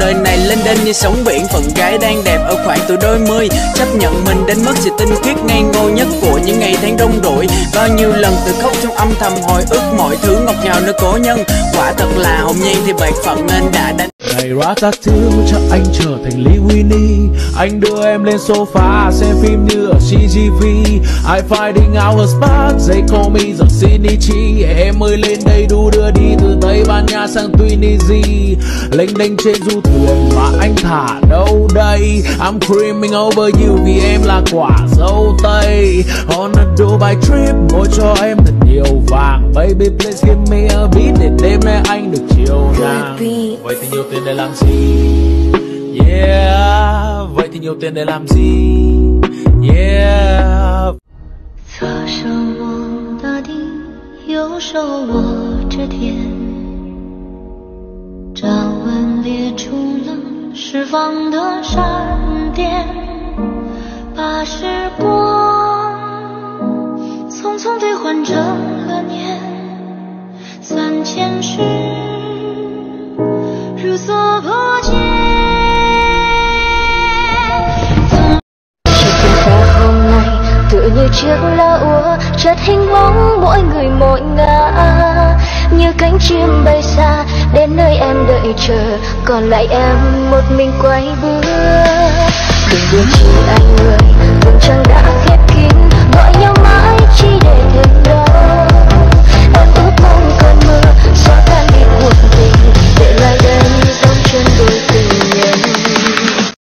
đời này lên đên như sóng biển. Phận gái đang đẹp ở khoảng tuổi đôi mươi. Chấp nhận mình đến mất sự tinh khiết ngây ngô nhất của những ngày tháng rong ruổi bao nhiêu lần tự khóc trong âm thầm hồi ức mọi thứ ngọt ngào nơi cố nhân. Quả thật là hồng nhan thì bạc phận nên đã đánh Ngày Ratatouille cho anh trở thành Lee Winnie. Anh đưa em lên sofa, xem phim như ở CGV I finding out her spot They call me the Shinichi. Em ơi lên đây đu đưa đi, từ Tây Ban Nha sang Tunisia. Lênh đênh trên du thuyền mà anh thả đâu đây? I'm creaming over you vì em là quả dâu tây. On Dubai trip mua cho em thật nhiều vàng Baby please give me a beat để đêm nay anh được chiều nàng Vậy thì nhiều tiền để làm gì Yeah Vậy thì nhiều tiền để làm gì Yeah 左手握大地，右手握着天，掌纹裂出了释放的闪电， 匆匆兑换成了年，三千世如所不见。Chỉ tình sẽ hôm nay tựa như chiếc lá úa chợt hình bóng mỗi người mỗi ngã như cánh chim bay xa đến nơi em đợi chờ còn lại em một mình quay bước đừng buồn chỉ anh người